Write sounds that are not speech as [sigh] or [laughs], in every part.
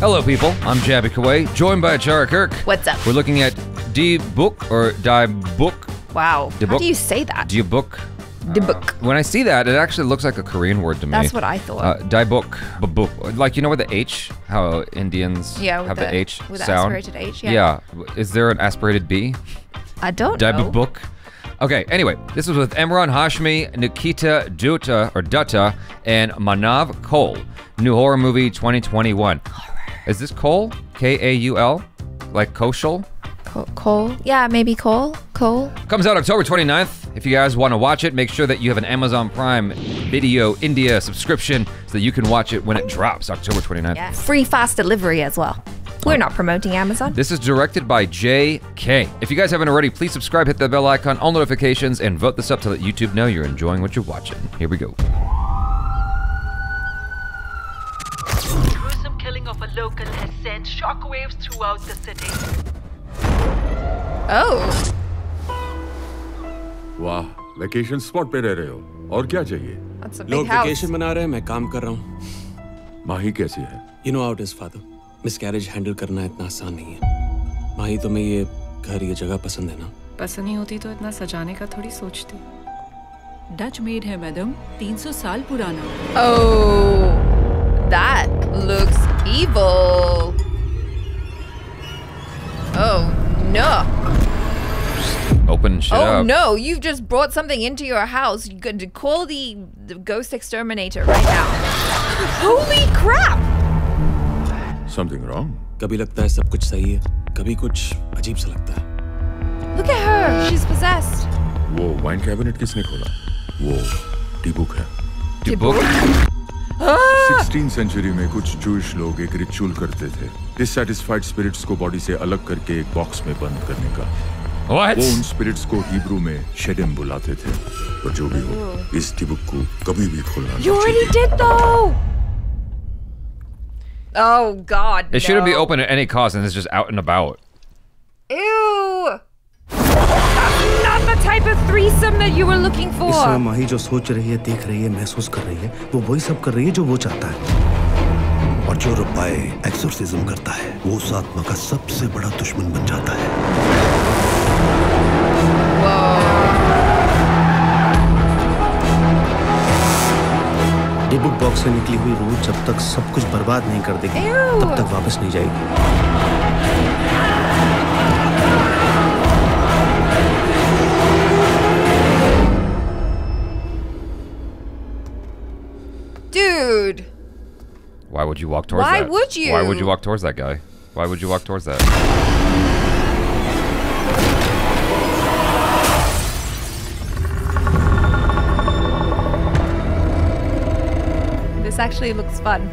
Hello, people. I'm Jaby Koay, joined by Chara Kirk. What's up? We're looking at D book or Die book. Wow. The How book- do you say that? You book? The book. When I see that, it actually looks like a Korean word to me. That's what I thought. Uh, book, book. Like you know with the H, how Indians yeah, have the, H with the sound. aspirated H. Yeah. yeah. Is there an aspirated B? I don't Die know. book. Okay. Anyway, this was with Emraan Hashmi, Nikita Dutta or Dutta, and Manav Cole. New horror movie 2021. Is this Cole? K A U L? Like Koshal? Co- Cole. Yeah, maybe Cole. Cole. Comes out October 29th. If you guys want to watch it, make sure that you have an Amazon Prime Video India subscription so that you can watch it when it drops October 29th. Yeah. Free fast delivery as well. We're not promoting Amazon. This is directed by J.K. If you guys haven't already, please subscribe, hit the bell icon, all notifications, and vote this up to let YouTube know you're enjoying what you're watching. Here we go. Shockwaves throughout the city. Oh. वाह vacation spot पे रह रहे हो। और क्या चाहिए? लोग vacation मना रहे हैं मैं काम कर रहा हूँ। माही कैसी है? You know out is father miscarriage handle करना इतना आसान नहीं है। माही तुम्हें ये घर ये जगह पसंद है ना? पसंद नहीं होती तो इतना सजाने का थोड़ी सोचती। डच मेड है मैडम 300 साल पुराना। Oh. shit Oh up. no, you've just brought something into your house. You could call the, the ghost exterminator right now. [laughs] Holy crap! Something wrong कभी लगता है सब कुछ सही है कभी कुछ अजीब सा लगता है Look at her. She's possessed. वो वाइन कैबिनेट किसने खोला वो टीबुक है Do book? 16 सेंचुरी में कुछ जूश लोग एक रिचुअल करते थे डिससैटिस्फाइड स्पिरिट्स को बॉडी से अलग करके एक बॉक्स में बंद करने का What? वो उन स्पिरिट्स को हिब्रू में शेडेम बुलाते थे पर जो भी हो इस टिबुक को कभी भी खोलना You already did though. Oh God. It no. shouldn't be open at any cost and it's just out and about. Ew. That's not the type of threesome that you were looking for. इस समय माही जो सोच रही है देख रही है महसूस कर रही है वो वही सब कर रही है जो वो चाहता है और जो रुपाए एक्सोर्सिज्म करता है वो उस आत्मा का सबसे बड़ा दुश्मन बन जाता है बॉक्स से निकली हुई रूह जब तक सब कुछ बर्बाद नहीं कर देगी तब तक वापस नहीं जाएगी Dude. Why would you walk towards Why that? Why would you? Why would you walk towards that guy? Why would you walk towards that? This actually looks fun.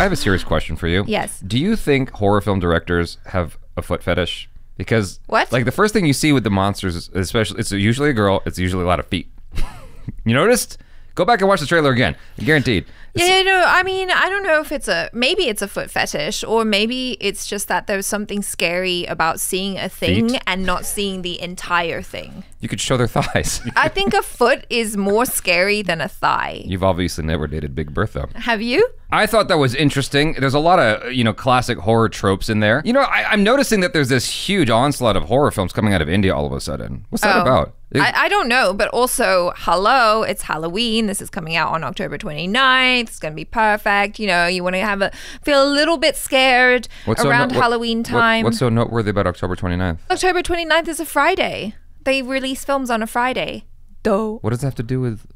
I have a serious question for you. Yes. Do you think horror film directors have a foot fetish? Because What? Like the first thing you see with the monsters, especially it's usually a girl. It's usually a lot of feet. [laughs] you noticed? Go back and watch the trailer again. Guaranteed. Yeah, no, I mean, I don't know if it's a maybe it's a foot fetish or maybe it's just that there's something scary about seeing a thing Feet? and not seeing the entire thing. You could show their thighs. [laughs] I think a foot is more scary than a thigh. You've obviously never dated Big Bertha. Have you? I thought that was interesting. There's a lot of, you know, classic horror tropes in there. You know, I, I'm noticing that there's this huge onslaught of horror films coming out of India all of a sudden. What's that Oh. about? I, I don't know, but also, hello, it's Halloween. This is coming out on October 29th. It's going to be perfect. You know, you want to have a feel a little bit scared so around no- what- Halloween what- time. what's so noteworthy about October 29th? October 29th is a Friday. They release films on a Friday. Dope. What does that have to do with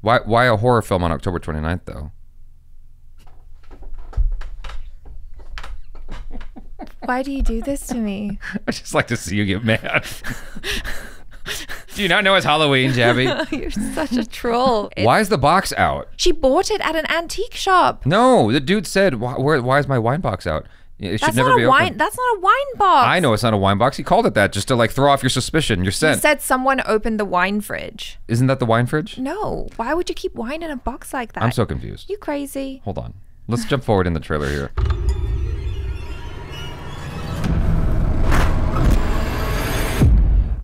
why why a horror film on October 29th though? Why do you do this to me? [laughs] I just like to see you get mad. [laughs] do you not know it's Halloween, Jaby? [laughs] You're such a troll. It- why is the box out? She bought it at an antique shop. No, the dude said, why, where, why is my wine box out? It should That's never not be a wine. open. That's not a wine box. I know it's not a wine box. He called it that just to like throw off your suspicion, your He scent. said someone opened the wine fridge. Isn't that the wine fridge? No. Why would you keep wine in a box like that? I'm so confused. You crazy? Hold on. Let's jump forward in the trailer here.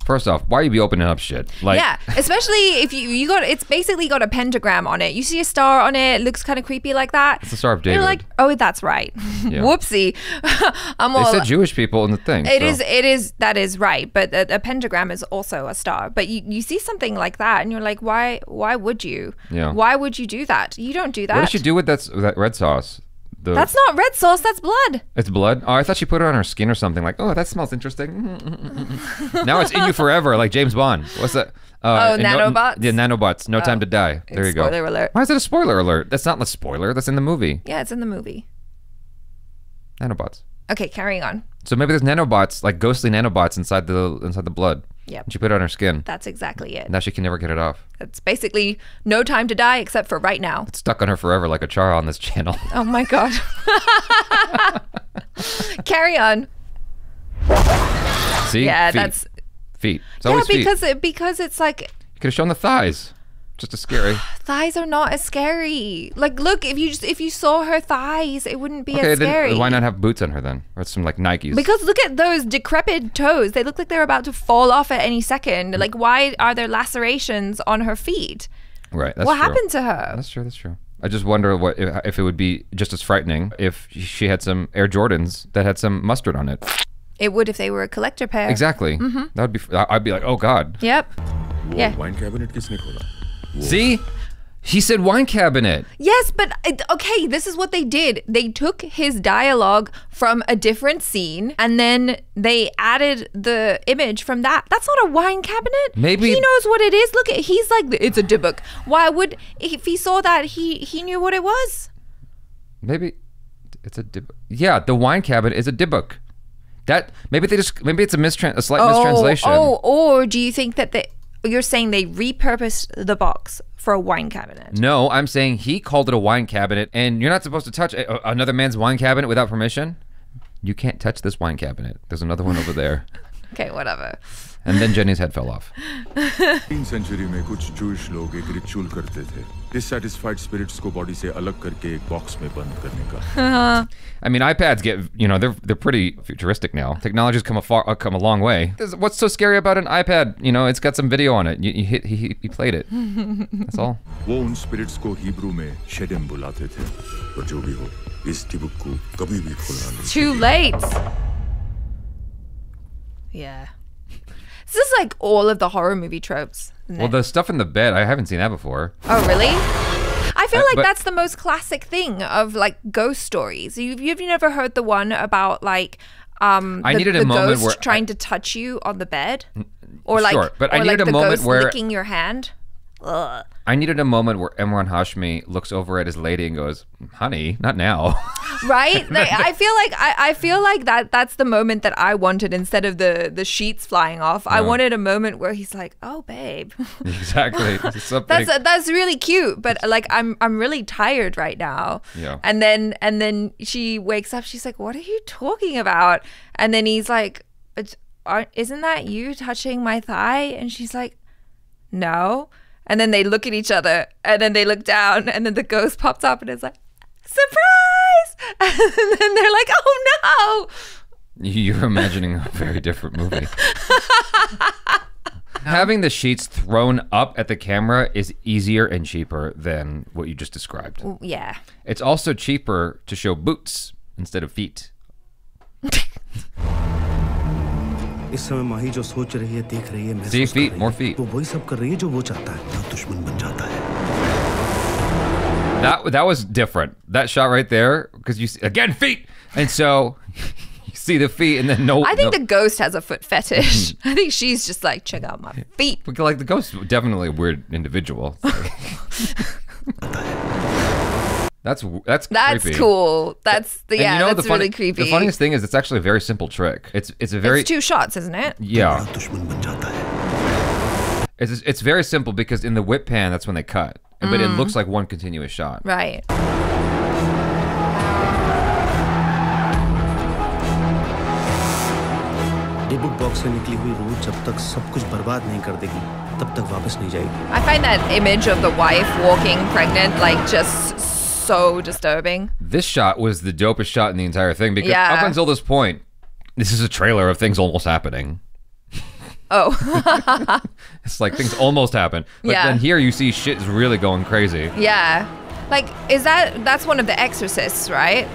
First off, why you be opening up shit? Like, yeah, especially if you you got it's basically got a pentagram on it. You see a star on it, it looks kind of creepy like that. It's the Star of David. You're like, oh, that's right. [laughs] Yeah. Whoopsie. [laughs] I'm they all. said Jewish people in the thing. It so- is. It is. That is right. But a, a pentagram is also a star. But you, you see something like that, and you're like, why? Why would you? Yeah. Why would you do that? You don't do that. What did she do with that that red sauce? The, That's not red sauce. That's blood. It's blood. Oh, I thought she put it on her skin or something. Like, oh, that smells interesting. [laughs] now it's in you forever, like James Bond. What's that? Uh, Oh, and no- nanobots? yeah, nanobots. No time to die. There you go. Spoiler alert. Why is it a spoiler alert? That's not a spoiler. That's in the movie. Yeah, it's in the movie. Nanobots. Okay, carrying on. So maybe there's nanobots, like ghostly nanobots inside the inside the blood. Yep. She put it on her skin. That's exactly it. Now she can never get it off. It's basically no time to die except for right now. It's stuck on her forever, like a char on this channel. [laughs] Oh my god. [laughs] Carry on. See? Yeah, Feet. that's feet. It's yeah always feet. because it, because it's like You could have shown the thighs Just as scary. [gasps] thighs are not as scary. Like look, if you just if you saw her thighs, it wouldn't be okay, as scary. then why not have boots on her then, or some like Nikes? Because look at those decrepit toes. They look like they're about to fall off at any second. Like why are there lacerations on her feet? right. That's what true. happened to her? That's true. That's true. I just wonder what if, if it would be just as frightening if she had some Air Jordans that had some mustard on it. It would if they were a collector pair. Exactly. Mm-hmm. That would be. I'd be like, oh god. Yep. वो Yeah. Wine cabinet किसने खोला See, he said wine cabinet. Yes, but uh, okay, this is what they did. They took his dialogue from a different scene and then they added the image from that. That's not a wine cabinet. Maybe- he knows what it is. Look at he's like it's a dybbuk. Why would if he saw that he he knew what it was? Maybe it's a dib. Yeah, the wine cabinet is a dybbuk. That maybe they just maybe it's a mistran a slight oh, mistranslation. Oh, or do you think that they you're saying they repurposed the box for a wine cabinet? No, I'm saying he called it a wine cabinet, and you're not supposed to touch a, another man's wine cabinet without permission. You can't touch this wine cabinet. There's another one over there. [laughs] Okay, whatever. And then Jenny's head fell off. तीन century में कुछ Jewish लोग एक ritual करते थे dissatisfied spirits को body से अलग करके एक बॉक्स में बंद करने का I mean, iPads get you know they're they're pretty futuristic now. Technology's come a far uh, come a long way. There's- What's so scary about an iPad? You know, it's got some video on it. You, you hit he, he he played it. That's all. [laughs] वो उन spirits को Hebrew में शेडम बुलाते थे और जो भी हो इस टिबुक को कभी भी खोलना नहीं Too late. Yeah. This is like all of the horror movie tropes. Well, it? the stuff in the bed I haven't seen that before. oh, really? I feel Uh, like that's the most classic thing of like ghost stories. You've, you've never heard the one about like um I the, needed a the moment ghost where trying to touch you on the bed, or like Sure, but I or like a the moment ghost where- licking your hand. Ugh. I needed a moment where Emraan Hashmi looks over at his lady and goes, "Honey, not now." [laughs] right like, i feel like I, I feel like that that's the moment that i wanted instead of the the sheets flying off i wanted a moment where he's like oh babe [laughs] exactly. [laughs] That's that's really cute but like i'm i'm really tired right now Yeah. and then and then she wakes up she's like what are you talking about and then he's like "It's- aren't- isn't that you touching my thigh and she's like no and then they look at each other and then they look down and then the ghost pops up and it's like surprise and [laughs] then they're like oh You're imagining a very different movie. [laughs] Having the sheets thrown up at the camera is easier and cheaper than what you just described. no yeah It's also cheaper to show boots instead of feet. [laughs] इस समय माही जो सोच रही है देख रही है See, महसूस कर feet, रही more है feet. वो वही सब कर रही है जो वो चाहता है जो दुश्मन बन जाता है That that was different. That shot right there, because you see, again feet, and so [laughs] you see the feet, and then no. i think no, the ghost has a foot fetish [laughs] [laughs] i think she's just like check out my feet Because, like the ghost, is definitely a weird individual. that's that's that's creepy. cool that's the And yeah you know, that's the funny- really creepy The funniest thing is it's actually a very simple trick. It's it's a very it's two shots isn't it yeah. It's it's very simple because in the whip pan that's when they cut, but it looks like one continuous shot. right ये book box से निकली हुई रूह जब तक सब कुछ बर्बाद नहीं कर देगी तब तक वापस नहीं जाएगी I find that image of the wife walking pregnant like just so disturbing. This shot was the dopest shot in the entire thing because Yeah. up until this point, this is a trailer of things almost happening. Oh, [laughs] It's like things almost happen. But Yeah. then here you see shit is really going crazy. yeah. Like, is that that's one of the exorcists, right?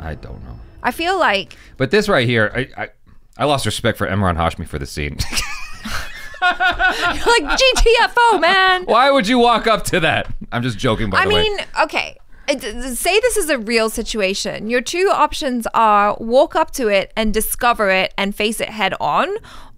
I don't know. I feel like But this right here, I I, I lost respect for Emraan Hashmi for the scene. [laughs] [laughs] like GTFO, man. Why would you walk up to that? I'm just joking, by I the way. I mean, okay. Say this is a real situation. Your two options are walk up to it and discover it and face it head on,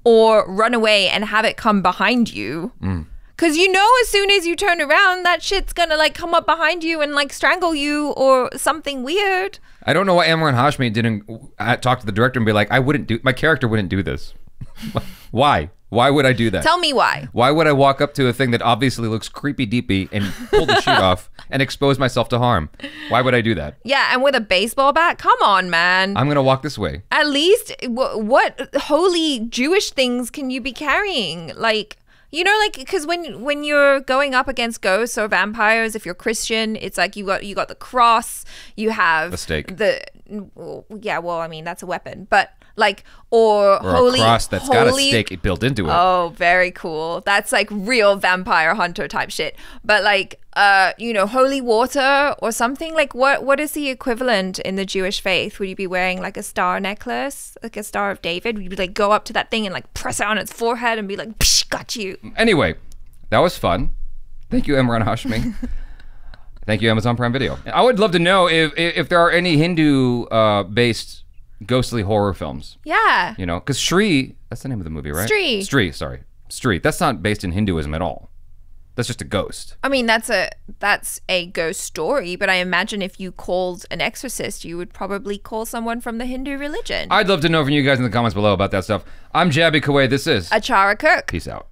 or run away and have it come behind you. Mm. Cause you know, as soon as you turn around, that shit's gonna like come up behind you and like strangle you or something weird. I don't know why Emraan Hashmi didn't uh, talk to the director and be like, I wouldn't do, my character wouldn't do this. [laughs] why? Why would I do that? Tell me why. Why would I walk up to a thing that obviously looks creepy deepy and pull the sheet [laughs] off and expose myself to harm? Why would I do that? Yeah, and with a baseball bat, come on, man. I'm gonna walk this way. At least, wh- what holy Jewish things can you be carrying? Like, you know, like because when when you're going up against ghosts or vampires, if you're Christian, it's like you got you got the cross, you have The stake. The yeah, well, I mean that's a weapon, but like or, Or holy a cross that's got a holy- stake built into it. Oh, very cool. That's like real vampire hunter type shit. But like uh, you know, holy water or something like what what is the equivalent in the Jewish faith? Would you be wearing like a star necklace, like a star of David? Would you like go up to that thing and like press it on its forehead and be like, Psh, got you. Anyway, that was fun. Thank you, Emraan Hashmi. [laughs] Thank you, Amazon Prime Video. I would love to know if if, if there are any Hindu uh, based ghostly horror films. Yeah. You know, because Shri, that's the name of the movie, right? Stree. Stree, sorry. Stree. That's not based in Hinduism at all. That's just a ghost. I mean, that's a that's a ghost story, but I imagine if you called an exorcist, you would probably call someone from the Hindu religion. I'd love to know from you guys in the comments below about that stuff. I'm Jaby Koay. This is Achara Kirk. Peace out.